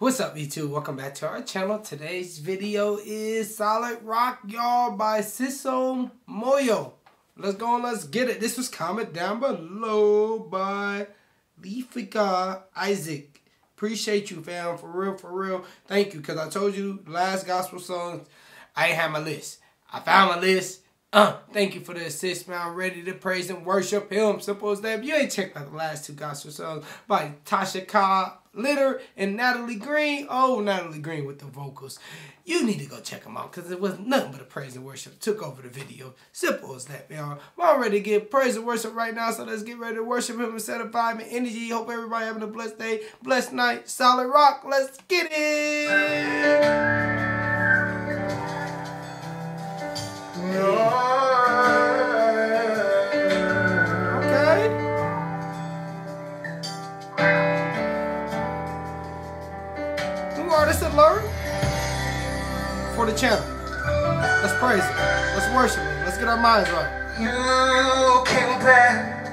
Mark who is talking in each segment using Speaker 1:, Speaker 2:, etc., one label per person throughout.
Speaker 1: What's up YouTube? Welcome back to our channel. Today's video is Solid Rock Y'all by Sicelo Moya. Let's go and let's get it. This was comment down below by Leafika Isaac. Appreciate you fam, for real, for real. Thank you, because I told you last gospel songs, I ain't have my list. I found my list. Uh, thank you for the assist, man. I'm ready to praise and worship him. Simple as that. You ain't checked out the last two gospel songs by Tasha Cobb Leonard and Natalie Green. Oh, Natalie Green with the vocals. You need to go check them out because it was nothing but a praise and worship. Took over the video. Simple as that, y'all. I'm ready to get praise and worship right now, so let's get ready to worship him and set a vibe and energy. Hope everybody having a blessed day, blessed night. Solid rock. Let's get it. artist for the channel. Let's praise Him. Let's worship Him. Let's get our minds right.
Speaker 2: You came back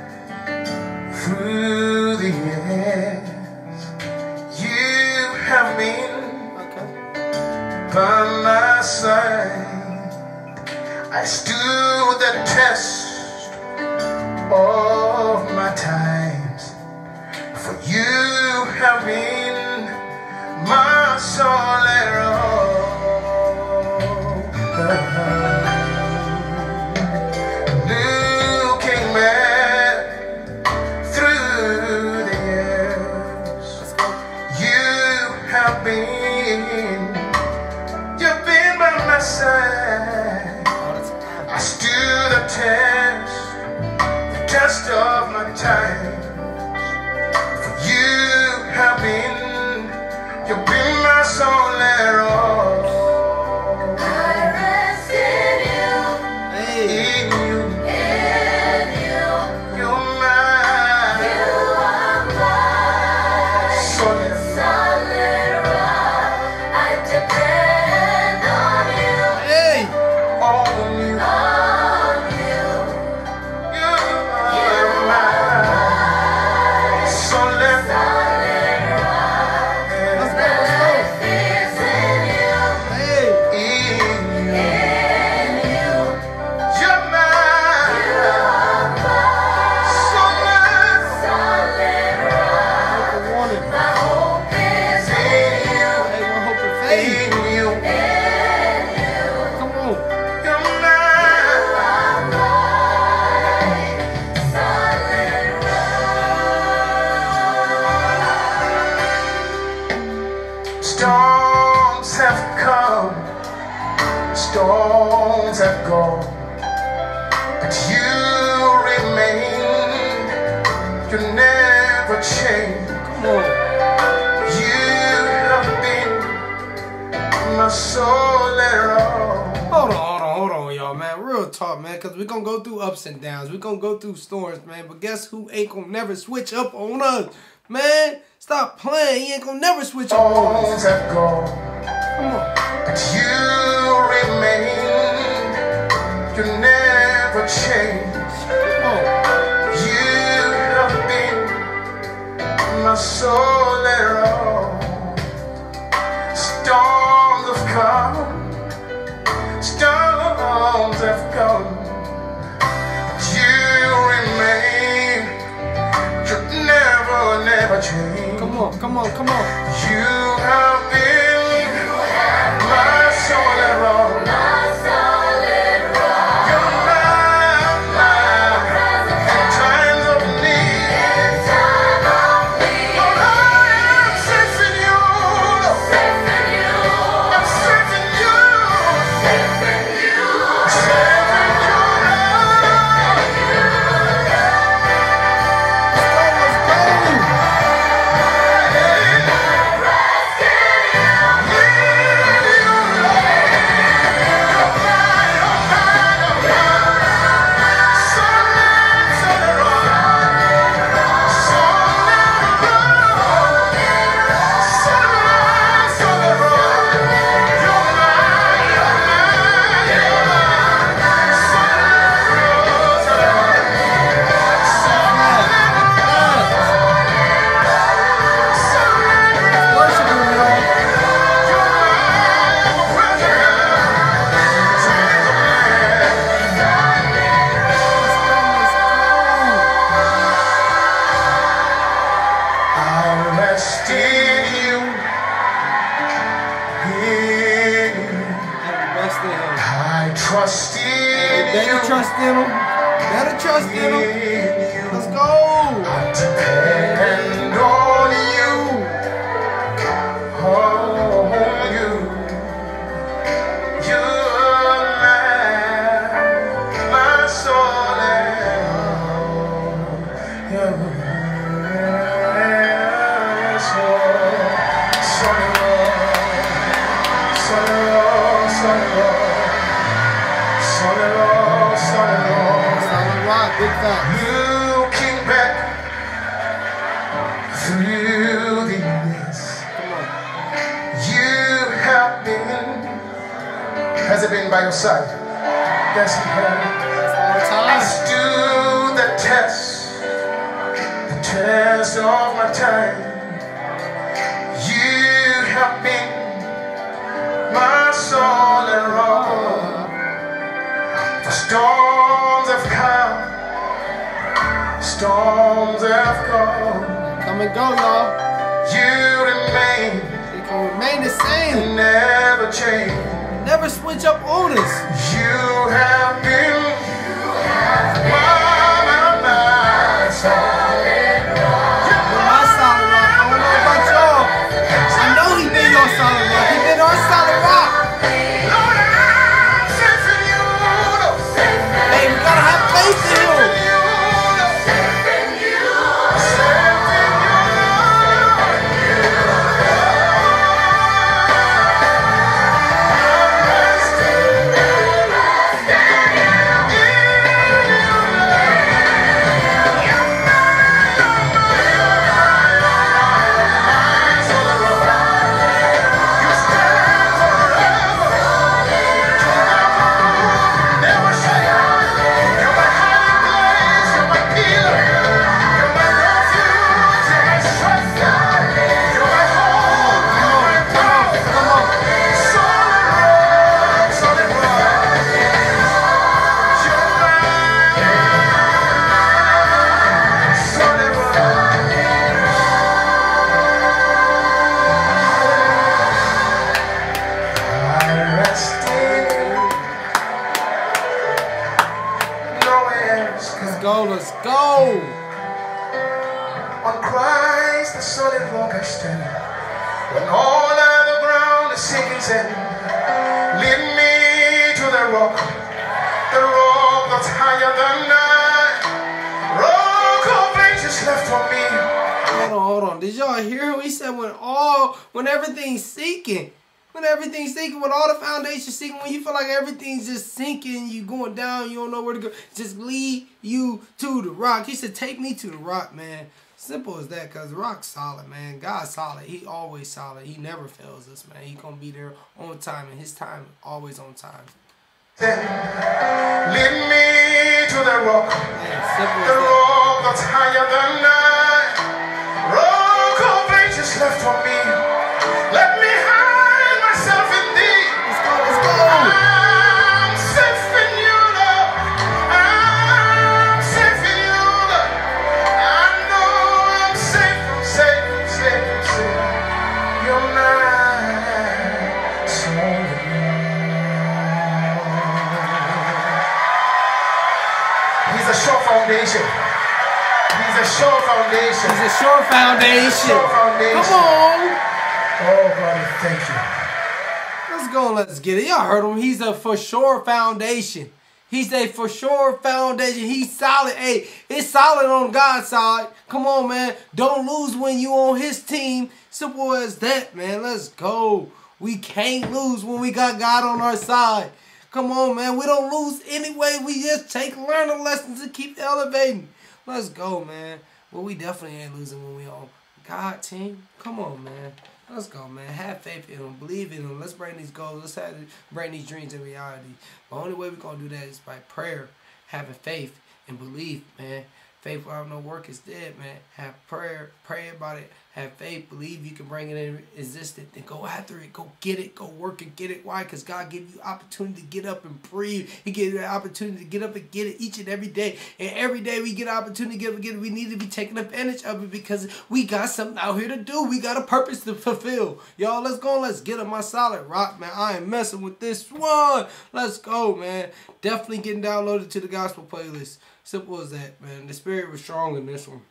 Speaker 2: through the years. You have been okay. by my side. I stood the test of my times. For you have been my solero. Looking Storms have come, storms have gone, but you remain. You never change. You have been my solero.
Speaker 1: Hold on, hold on, hold on, y'all, man. Real talk, man, because we're going to go through ups and downs. We're going to go through storms, man. But guess who ain't going to never switch up on us? Man, stop playing. He ain't to never switch up
Speaker 2: have gone.
Speaker 1: Come on.
Speaker 2: But you remain, you never change.
Speaker 1: Come on.
Speaker 2: You have been my solero. Come
Speaker 1: on, come on, trust in him. Better trust in him. Let's go.
Speaker 2: Been by your side? Yes, it has. I stood the test, the test of my time. You have been my soul and rock. The storms have come, storms have gone.
Speaker 1: Come and go, y'all.
Speaker 2: You remain,
Speaker 1: It can remain the same.
Speaker 2: You never change.
Speaker 1: Never switch up on us.
Speaker 2: You have been my, my,
Speaker 1: go. Let's go.
Speaker 2: On Christ, the solid rock I stand. When all other ground is sinking sand, lead me to the rock, the rock that's higher than I. Rock of ages left for me.
Speaker 1: Hold on, hold on. Did y'all hear him? He said when all when everything's sinking. When everything's sinking, when all the foundations sinking, when you feel like everything's just sinking, you going down, you don't know where to go, just lead you to the rock. He said, Take me to the rock, man. Simple as that, cause rock's solid, man. God's solid. He always solid. He never fails us, man. He gonna be there on time, and his time always on time.
Speaker 2: Lead me to the rock, the rock that's higher than I. Rock of ages left for me. Sure foundation.
Speaker 1: It's a sure foundation.
Speaker 2: Sure foundation.
Speaker 1: Come on.
Speaker 2: Oh, God, thank you.
Speaker 1: Let's go let's get it. Y'all heard him. He's a for sure foundation. He's a for sure foundation. He's solid. Hey, it's solid on God's side. Come on, man. Don't lose when you on his team. Simple as that, man. Let's go. We can't lose when we got God on our side. Come on, man. We don't lose anyway. We just take learning lessons and keep elevating. Let's go, man. Well, we definitely ain't losing when we on God team. Come on, man. Let's go, man. Have faith in him. Believe in him. Let's bring these goals. Let's have bring these dreams in reality. The only way we're gonna do that is by prayer, having faith and belief, man. Faith without no work is dead, man. Have prayer, pray about it, Have faith, believe you can bring it in existence, then go after it, go get it, go work and get it. Why? Because God gave you opportunity to get up and breathe. He gives you opportunity to get up and get it each and every day. And every day we get an opportunity to get up and get it. We need to be taking advantage of it because we got something out here to do. We got a purpose to fulfill. Y'all, let's go. Let's get on my solid rock, man. I ain't messing with this one. Let's go, man. Definitely getting downloaded to the gospel playlist. Simple as that, man. The spirit was strong in this one.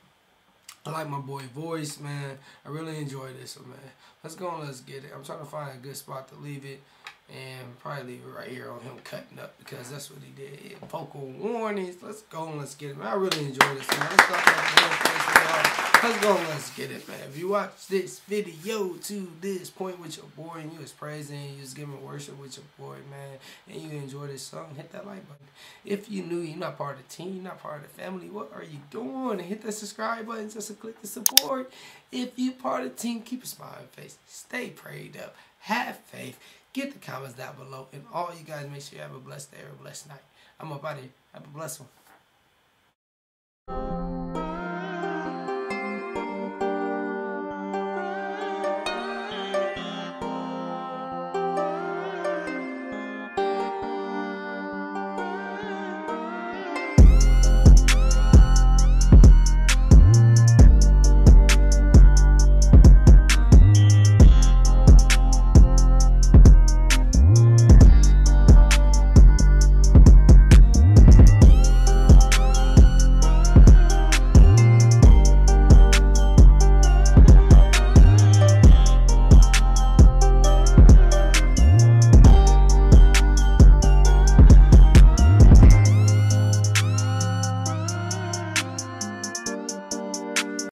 Speaker 1: I like my boy voice, man. I really enjoy this one, man. Let's go let's get it. I'm trying to find a good spot to leave it. And probably leave it right here on him cutting up because that's what he did. Vocal warnings. Let's go and let's get it, man. I really enjoy this, man. Let's that Let's go and let's get it, man. If you watch this video to this point with your boy and you was praising, you was giving worship with your boy, man, and you enjoy this song, hit that like button. If you knew you're not part of the team, you're not part of the family, what are you doing? Hit that subscribe button just to click the support. If you part of the team, keep a smiling face. Stay prayed up. Have faith. Get the comments down below. And all you guys make sure you have a blessed day or a blessed night. I'm up out of here. Have a blessed one.